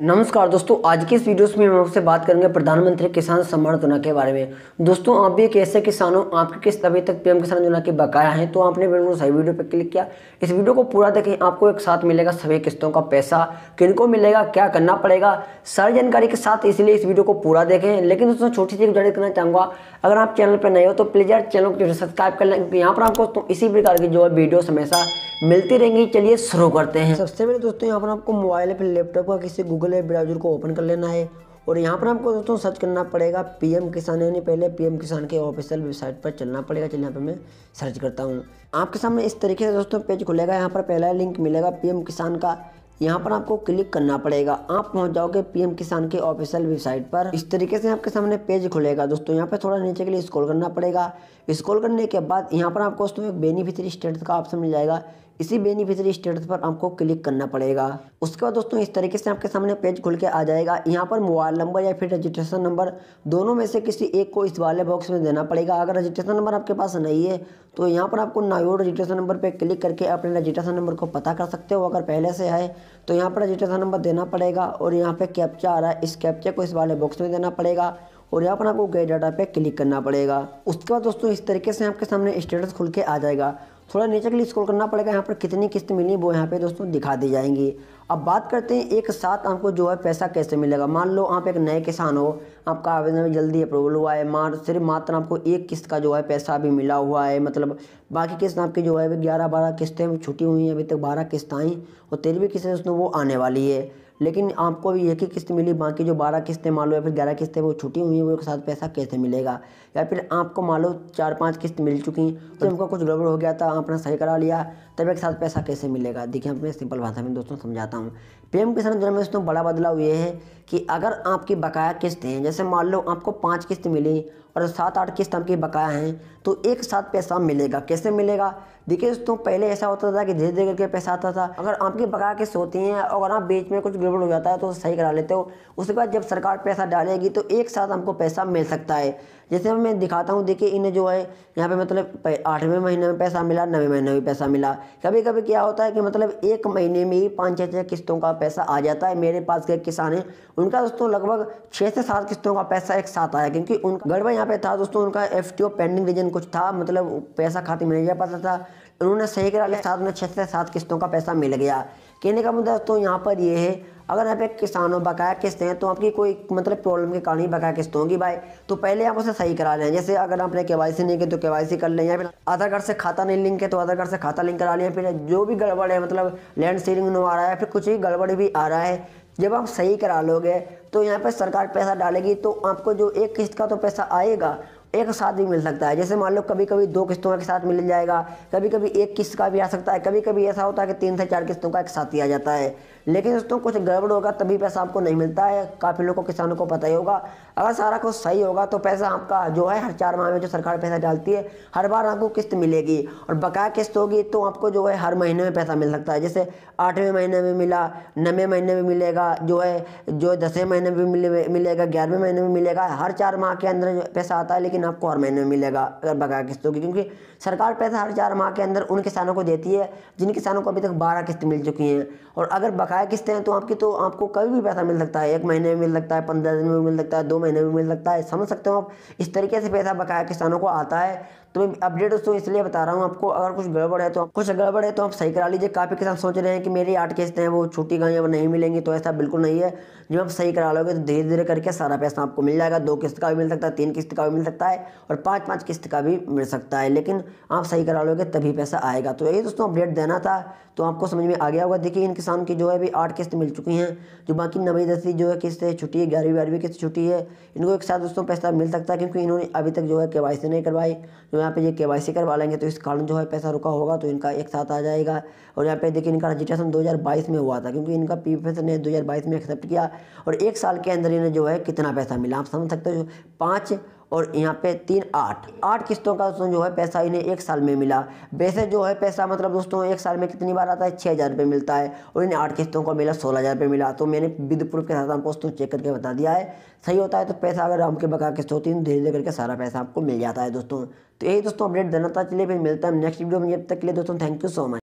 नमस्कार दोस्तों, आज की इस वीडियो में हम आपसे बात करेंगे प्रधानमंत्री किसान सम्मान योजना के बारे में। दोस्तों, आप भी एक ऐसे किसान हो आपकी किस्त अभी तक पीएम किसान योजना के बकाया है तो आपने सही वीडियो पर क्लिक किया। इस वीडियो को पूरा देखें, आपको एक साथ मिलेगा सभी किस्तों का पैसा। किनको मिलेगा, क्या करना पड़ेगा, सारी जानकारी के साथ इसलिए इस वीडियो को पूरा देखें। लेकिन दोस्तों, छोटी सी जानकारी करना चाहूँगा, अगर आप चैनल पर नए हो तो प्लीज़ यार चैनल को सब्सक्राइब कर लें यहाँ पर आपको तो इसी प्रकार की जो है वीडियो हमेशा मिलती रहेंगी। चलिए शुरू करते हैं। सबसे पहले दोस्तों, यहाँ पर आपको मोबाइल पर लैपटॉप का किसी गूगल या ब्राउज़र को ओपन कर लेना है और यहाँ पर आपको दोस्तों सर्च करना पड़ेगा पीएम किसान यानी पहले पीएम किसान के ऑफिशियल वेबसाइट पर चलना पड़ेगा चलिए यहाँ पर मैं सर्च करता हूँ। आपके सामने इस तरीके से दोस्तों पेज खुलेगा, यहाँ पर पहला लिंक मिलेगा पीएम किसान का। यहाँ पर आपको क्लिक करना पड़ेगा। आप पहुँच जाओगे पीएम किसान के ऑफिशियल वेबसाइट पर। इस तरीके से आपके सामने पेज खुलेगा दोस्तों। यहाँ पर थोड़ा नीचे के लिए स्क्रॉल करना पड़ेगा। स्क्रॉल करने के बाद यहाँ पर आपको दोस्तों एक बेनिफिशियरी स्टेटस का ऑप्शन मिल जाएगा। इसी बेनिफिशियरी स्टेटस पर आपको क्लिक करना पड़ेगा। उसके बाद दोस्तों, इस तरीके से आपके सामने पेज खुल के आ जाएगा। यहाँ पर मोबाइल नंबर या फिर रजिस्ट्रेशन नंबर दोनों में से किसी एक को इस वाले बॉक्स में देना पड़ेगा। अगर रजिस्ट्रेशन नंबर आपके पास नहीं है तो यहाँ पर आपको नायोड रजिस्ट्रेशन नंबर पर क्लिक करके अपने रजिस्ट्रेशन नंबर को पता कर सकते हो। अगर पहले से है तो यहाँ पर रजिस्ट्रेशन नंबर देना पड़ेगा और यहाँ पे कैप्चा आ रहा है। इस कैप्चा को इस वाले बॉक्स में देना पड़ेगा। और यहाँ पर आपको गए डाटा पे क्लिक करना पड़ेगा। उसके बाद दोस्तों, इस तरीके से आपके सामने स्टेटस खुल के आ जाएगा। थोड़ा नीचे के लिए स्क्रॉल करना पड़ेगा। यहाँ पर कितनी किस्त मिली वो यहाँ पे दोस्तों दिखा दी जाएँगी। अब बात करते हैं, एक साथ आपको जो है पैसा कैसे मिलेगा? मान लो आप एक नए किसान हो, आपका आवेदन जल्दी अप्रूवल हुआ है मार सिर्फ़ मात्र आपको एक किस्त का जो है पैसा अभी मिला हुआ है मतलब बाकी किस्त आपकी जो है ग्यारह बारह किस्तें छुट्टी हुई हैं, अभी तक बारह किस्त आई, और तेरहवीं किस्त दोस्तों वो आने वाली है। लेकिन आपको भी एक ही किस्त मिली बाकी जो बारह किस्तें मान लो या फिर ग्यारह किस्तें वो छुट्टी हुई हैं वो साथ पैसा कैसे मिलेगा? या फिर आपको मान लो चार पाँच किस्त मिल चुकी तो उनका कुछ गड़बड़ हो गया था आपने सही करा लिया तब एक साथ पैसा कैसे मिलेगा? देखिए मैं सिंपल भाषा में दोस्तों समझाता हूँ। पीएम किसान योजना में दोस्तों बड़ा बदलाव ये है कि अगर आपकी बकाया किस्त हैं, जैसे मान लो आपको पाँच किस्त मिली और सात आठ किस्त आपकी बकाया हैं तो एक साथ पैसा मिलेगा। कैसे मिलेगा? देखिए दोस्तों, पहले ऐसा होता था कि धीरे धीरे करके पैसा आता था। अगर आपकी बकाया किस्त होती हैं अगर आप बीच में कुछ गड़बड़ हो जाता है तो सही करा लेते हो। उसके बाद जब सरकार पैसा डालेगी तो एक साथ हमको पैसा मिल सकता है। जैसे मैं दिखाता हूँ, देखिए इन्हें जो है, यहाँ पे मतलब आठवें महीने में पैसा मिला, नवे महीने में पैसा मिला। कभी कभी क्या होता है कि मतलब एक महीने में ही पाँच छः छः किस्तों का पैसा आ जाता है। मेरे पास के किसान हैं उनका दोस्तों लगभग छः से सात किस्तों का पैसा एक साथ आया, क्योंकि उनका गड़बड़ यहाँ पे था दोस्तों, उनका एफटीओ पेंडिंग रीजन कुछ था मतलब पैसा खाते में नहीं जा पाता था। उन्होंने सही करा लिया साथ में छः से सात किस्तों का पैसा मिल गया। कहने का मुद्दा दोस्तों यहाँ पर ये है, अगर यहाँ पे किसान बकाया किस्त हैं तो आपकी कोई मतलब प्रॉब्लम के कारण ही बकाया किस्त होगी भाई। तो पहले आप उसे सही करा लें, जैसे अगर आपने के वाई सी नहीं की तो के वाई सी कर लें, या फिर आधार कार्ड से खाता नहीं लिंक है तो आधार कार्ड से खाता लिंक करा लें फिर जो भी गड़बड़ है मतलब लैंड सीलिंग आ रहा है फिर कुछ ही गड़बड़ भी आ रहा है जब आप सही करा लोगे तो यहाँ पर सरकार पैसा डालेगी तो आपको जो एक किस्त का तो पैसा आएगा, एक साथ भी मिल सकता है। जैसे मान लो कभी कभी दो किस्तों के साथ मिल जाएगा कभी कभी एक किस्त का भी आ सकता है कभी कभी ऐसा होता है कि तीन से चार किस्तों का एक साथ ही आ जाता है। लेकिन दोस्तों, कुछ गड़बड़ होगा तभी पैसा आपको नहीं मिलता है। काफ़ी लोगों को किसानों को पता ही होगा। अगर सारा कुछ सही होगा तो पैसा आपका जो है, हर चार माह में जो सरकार पैसा डालती है, हर बार आपको किस्त मिलेगी। और बकाया किस्त होगी तो आपको जो है, हर महीने में पैसा मिल सकता है। जैसे आठवें महीने में मिला, नवे महीने में मिलेगा, जो है, जो दसवें महीने में मिले, मिलेगा, ग्यारहवें महीने में मिलेगा, हर चार माह के अंदर पैसा आता है, लेकिन आपको हर महीने में मिलेगा, अगर बकाया किस्त होगी। क्योंकि सरकार पैसा हर चार माह के अंदर उन किसानों को देती है, जिन किसानों को अभी तक बारह किस्त मिल चुकी हैं। और अगर बकाया किस्तें हैं तो आपकी तो आपको कभी भी पैसा मिल सकता है, एक महीने में मिल सकता है, पंद्रह दिन में मिल सकता है, दो महीने में मिल सकता है, समझ सकते हो आप, इस तरीके से पैसा बकाया किसानों को आता है। तो मैं अपडेट दोस्तों इसलिए बता रहा हूँ आपको, अगर कुछ गड़बड़ है तो कुछ गड़बड़ है तो आप सही करा लीजिए। काफ़ी किसान सोच रहे हैं कि मेरी आठ किस्तें हैं, वो छुट्टी गई वो नहीं मिलेंगी तो ऐसा बिल्कुल नहीं है। जब आप सही करा लोगे तो धीरे धीरे करके सारा पैसा आपको मिल जाएगा, दो किस्त का भी मिल सकता है, तीन किस्त का भी मिल सकता है और पाँच पाँच किस्त का भी मिल सकता है, लेकिन आप सही करा लोगे तभी पैसा आएगा। तो यही दोस्तों अपडेट देना था तो आपको समझ में आ गया होगा। देखिए इन किसान की जो है अभी आठ किस्त मिल चुकी हैं। जो बाकी नवी दसवीं जो है किस्त छुट्टी है, ग्यारहवीं, बारहवीं किस्त छुट्टी है। इनको एक साथ दोस्तों पैसा मिल सकता है क्योंकि इन्होंने अभी तक जो है के नहीं करवाई। जो यहाँ पे ये के करवा लेंगे तो इस कारण जो है पैसा रुका होगा तो इनका एक साथ आ जाएगा। और यहाँ पे देखिए इनका रजिस्ट्रेशन 2022 में हुआ था क्योंकि इनका पी ने 2022 में एक्सेप्ट किया। और एक साल के अंदर इन्हें जो है कितना पैसा मिला? आप समझ सकते हो, पाँच और यहाँ पे तीन आठ। आठ किस्तों का दोस्तों जो है पैसा इन्हें एक साल में मिला। वैसे जो है पैसा मतलब दोस्तों एक साल में कितनी बार आता है? छः हज़ार रुपये मिलता है और इन्हें आठ किस्तों को मिला, सोलह हज़ार रुपये मिला। तो मैंने विद प्रूफ के साथ आपको दोस्तों चेक करके बता दिया है। सही होता है तो पैसा अगर आपके बका किस्त होती है तो धीरे धीरे करके सारा पैसा आपको मिल जाता है दोस्तों। तो यही दोस्तों अपडेट देना था। चलिए फिर मिलता है नेक्स्ट वीडियो में। जब तक के लिए दोस्तों थैंक यू सो मच